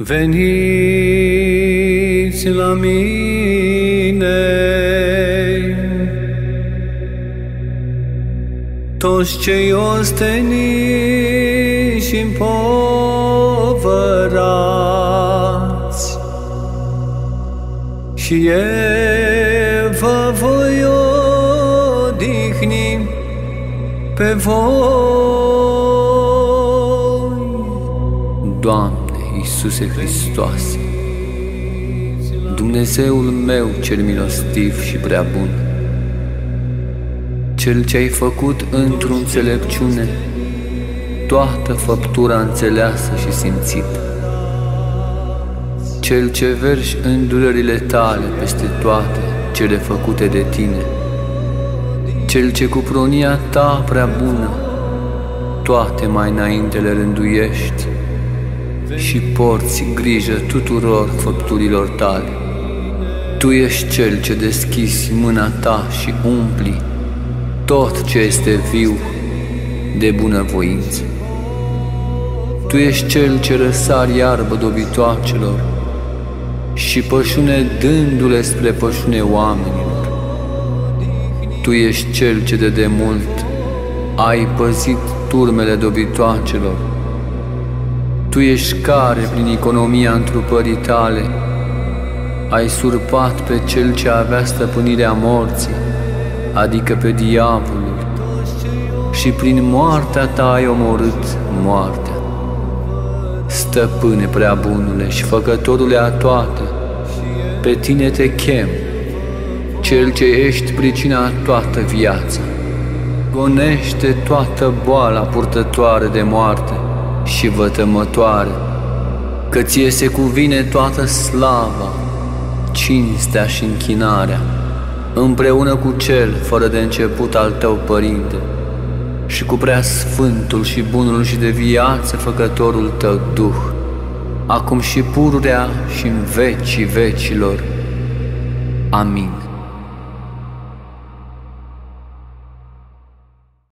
Veniți la mine, toți cei osteniți și împovărați, și eu vă voi odihni pe voi. Doamne, Iisuse Hristoase, Dumnezeul meu cel milostiv și prea bun, Cel ce ai făcut într-o înțelepciune toată făptura înțeleasă și simțită, Cel ce verși îndurările tale peste toate cele făcute de tine, Cel ce cu pronia ta prea bună toate mai înainte le rânduiești, și porți grijă tuturor făpturilor tale. Tu ești cel ce deschizi mâna ta și umpli tot ce este viu de bunăvoință. Tu ești cel ce răsari iarbă dobitoacelor și pășune dându-le spre pășune oamenilor. Tu ești cel ce de demult ai păzit turmele dobitoacelor tu ești care, prin economia întrupării tale, ai surpat pe cel ce avea stăpânirea morții, adică pe diavolul, și prin moartea ta ai omorât moartea. Stăpâne prea bunule și făcătorule a toate, pe tine te chem, cel ce ești pricina a toată viața. Gonește toată boala purtătoare de moarte, și vătămătoare, că ție se cuvine toată slava, cinstea și închinarea, împreună cu cel fără de început al tău, Părinte, și cu prea sfântul și bunul și de viață făcătorul tău Duh, acum și pururea și în vecii vecilor. Amin.